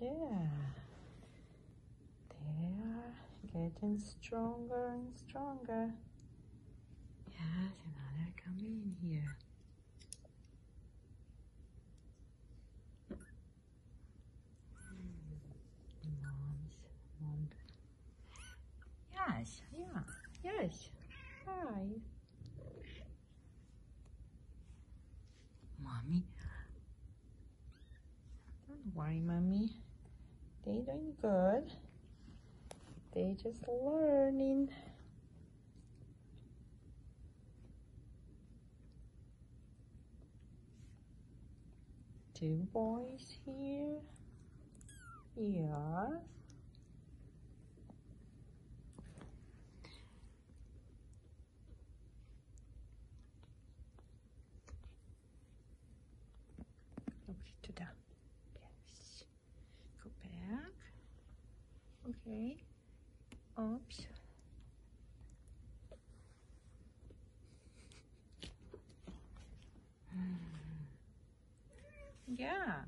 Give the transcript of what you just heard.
Yeah. They are getting stronger and stronger. Yes, and now they're coming in here. Mom's, mom. Yes, yeah, yes. Hi. Mommy. Don't worry, mommy. They doing good. They just learning. Two boys here. Yeah. Over to the Okay. Oops. Yeah.